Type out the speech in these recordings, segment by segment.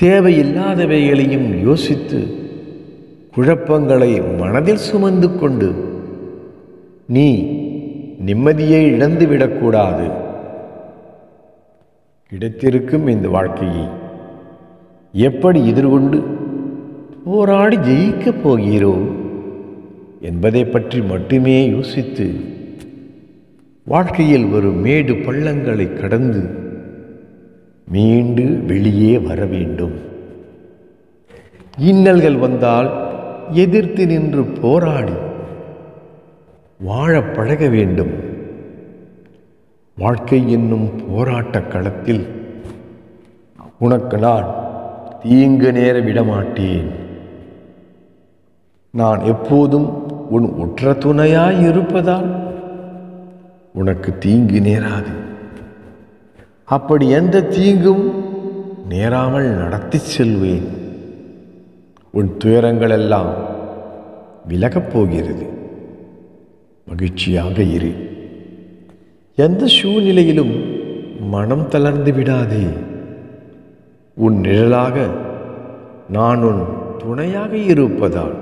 தேவையில்லாதவைகளையும் யோசித்து குழப்பங்களை மனதில் சுமந்து கொண்டு நீ நிம்மதியை இழந்துவிடக்கூடாது கிடைத்திருக்கும் இந்த வாழ்க்கையை எப்படி எதிர்கொண்டு போராடி ஜெயிக்கப் போகிறோம் என்பதை பற்றி மட்டுமே யோசித்து வாழ்க்கையில் ஒரு மேடு பள்ளங்களை கடந்து மீண்டு வெளியே வர வேண்டும். இன்னல்கள் வந்தால் எதிர்த்து நின்று போராடி வாழ பழக வேண்டும். வாழ்க்கை என்னும் போராட்டக் களத்தில் உனக்கு நான் தீங்கு நேர விடமாட்டேன். நான் எப்போதும் உன் உற்ற துணையாய் இருப்பதால் உனக்கு தீங்கு நேராது. அப்படி எந்த தீங்கும் நேராமல் நடத்தி செல்வேன். உன் துயரங்கள் எல்லாம் விலகப் போகிறது. மகிழ்ச்சியாக இரு. எந்த சூழ்நிலையிலும் மனம் தளர்ந்து விடாதே. உன் நிழலாக நான் உன் துணையாக இருப்பதால்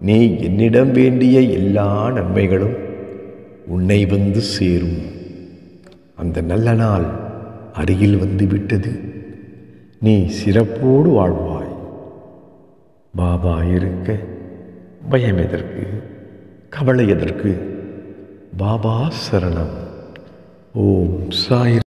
நீ என்னிடம் வேண்டிய எல்லா நன்மைகளும் உன்னை வந்து சேரும். அந்த நல்ல நாள் அருகில் வந்து விட்டது. நீ சிறப்போடு வாழ்வாய். பாபா இருக்க பயம் எதற்கு? கவலை எதற்கு? பாபா சரணம். ஓம் சாய்